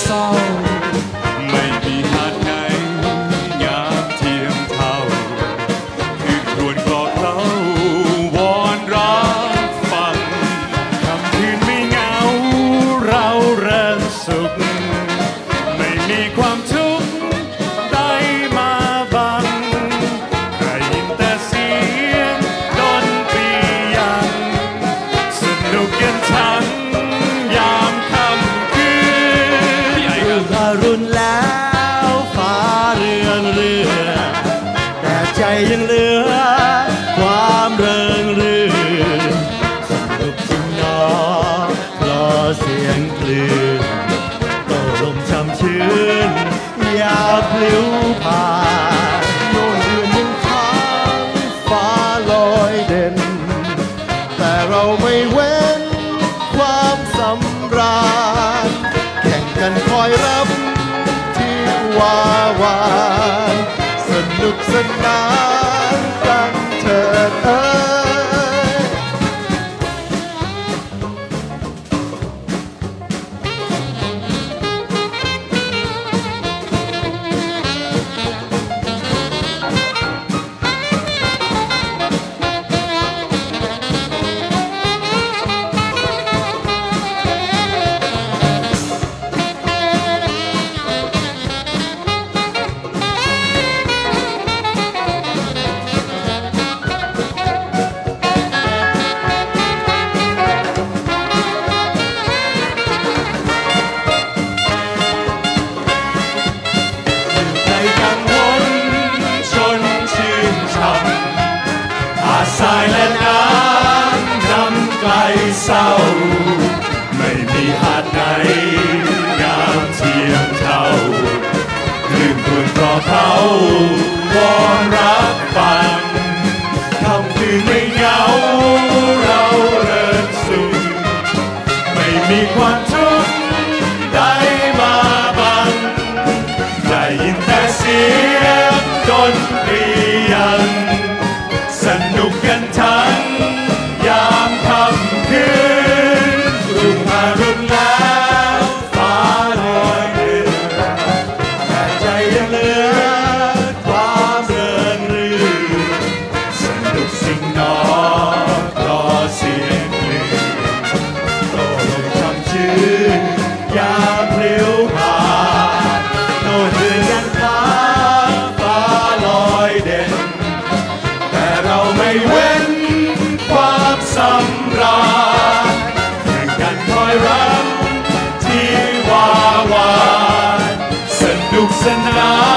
เศร้าไม่มีหาดไหนงามเทียมเท่า คือควรกลอเขาวอนรับฟังคำคืนไม่เหงาเราเริ่มสุข ไม่มีความทุ รุณแล้วฟ้าเรือนเรือ แต่ใจยังเหลือ ความเริงรื่นสนุกจริงนอรอเสียงคลื่นโตลมช่ำชื้นยาพลิ้วผ่านาวานสนุกสนานกัน ไม่เศร้า ไม่มีหาดไหนงามเทียมเท่าลืมควรเพราะเขาวอนรักฟัง now.